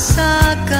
Saka